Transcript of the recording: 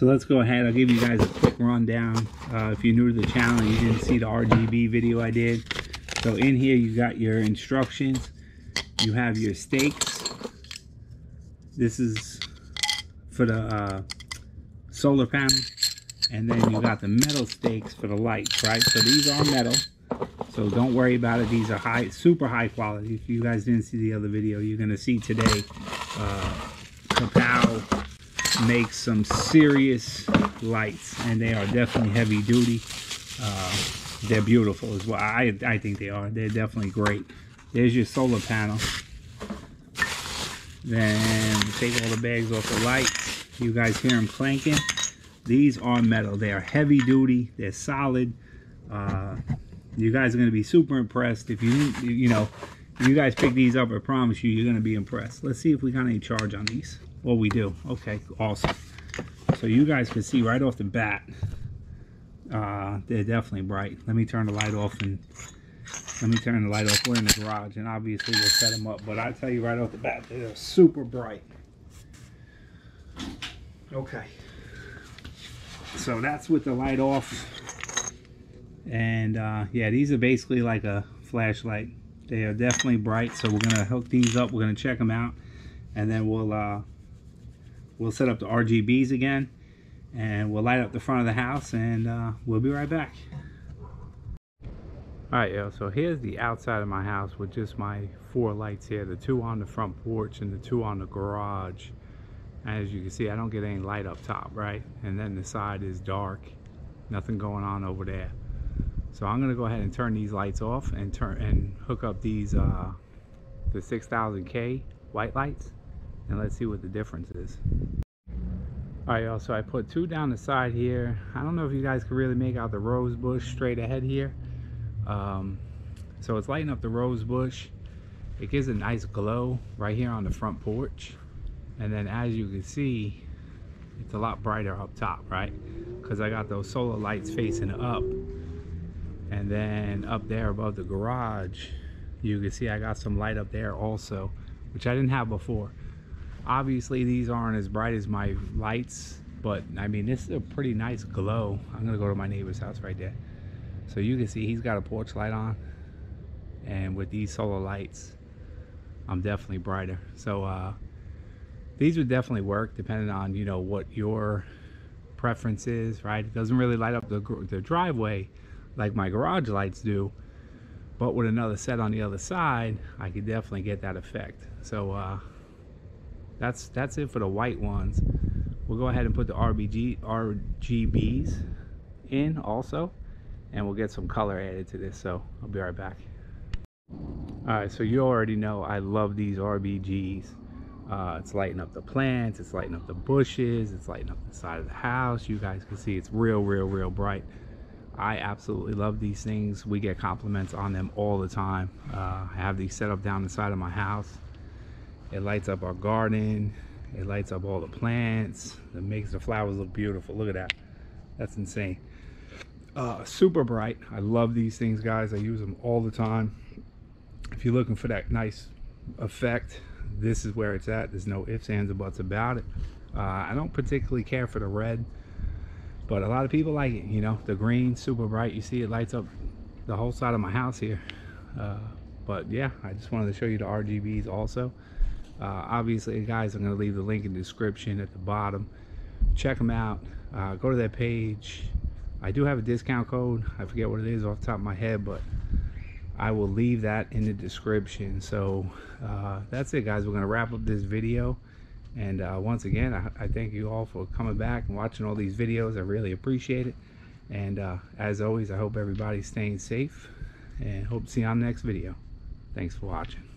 So let's go ahead. I'll give you guys a quick rundown. Uh, if you're new to the channel, you didn't see the RGB video I did. So in here, you got your instructions. You have your stakes. This is for the uh, solar panel. And then you got the metal stakes for the lights, right? So these are metal. So don't worry about it. These are high, super high quality. If you guys didn't see the other video, you're going to see today uh, CREPOW makes some serious lights and they are definitely heavy duty. Uh, they're beautiful as well. I, I think they are. They're definitely great. There's your solar panel. Then take all the bags off the lights. You guys hear them clanking. These are metal. They are heavy duty. They're solid. Uh, you guys are going to be super impressed. If you you know you guys pick these up I promise you you're going to be impressed. Let's see if we got any charge on these well, we do. Okay, awesome. So you guys can see right off the bat, uh, they're definitely bright. Let me turn the light off and let me turn the light off. We're in the garage and obviously we'll set them up. But I tell you right off the bat, they're super bright. Okay. So that's with the light off. And uh, yeah, these are basically like a flashlight. They are definitely bright. So we're going to hook these up. We're going to check them out. And then we'll uh, we'll set up the RGBs again and we'll light up the front of the house and uh, we'll be right back. Alright yo, so here's the outside of my house with just my four lights here. The two on the front porch and the two on the garage. As you can see, I don't get any light up top, right? And then the side is dark. Nothing going on over there. So I'm gonna go ahead and turn these lights off and turn and hook up these uh, the 6000K white lights and let's see what the difference is. All right, y'all, so I put two down the side here. I don't know if you guys can really make out the rose bush straight ahead here. Um, so it's lighting up the rose bush. It gives a nice glow right here on the front porch. And then as you can see, it's a lot brighter up top, right? Because I got those solar lights facing up. And then up there above the garage, you can see I got some light up there also, which I didn't have before obviously these aren't as bright as my lights but I mean this is a pretty nice glow. I'm gonna go to my neighbor's house right there. So you can see he's got a porch light on and with these solar lights I'm definitely brighter. So uh, these would definitely work depending on you know what your preference is right? It doesn't really light up the, the driveway like my garage lights do but with another set on the other side I could definitely get that effect. So uh, that's that's it for the white ones. We'll go ahead and put the RBG RGBs in also and we'll get some color added to this so I'll be right back. Alright so you already know I love these RBGs uh, it's lighting up the plants it's lighting up the bushes it's lighting up the side of the house. You guys can see it's real real real bright. I absolutely love these things. We get compliments on them all the time. Uh, I have these set up down the side of my house it lights up our garden. It lights up all the plants. It makes the flowers look beautiful. Look at that. That's insane. Uh, super bright. I love these things, guys. I use them all the time. If you're looking for that nice effect, this is where it's at. There's no ifs, ands, or buts about it. Uh, I don't particularly care for the red, but a lot of people like it. You know, the green, super bright. You see it lights up the whole side of my house here. Uh, but yeah, I just wanted to show you the RGBs also. Uh, obviously, guys, I'm going to leave the link in the description at the bottom. Check them out. Uh, go to that page. I do have a discount code. I forget what it is off the top of my head, but I will leave that in the description. So uh, that's it, guys. We're going to wrap up this video. And uh, once again, I, I, thank you all for coming back and watching all these videos. I really appreciate it. And uh, as always, I hope everybody's staying safe and hope to see you on the next video. Thanks for watching.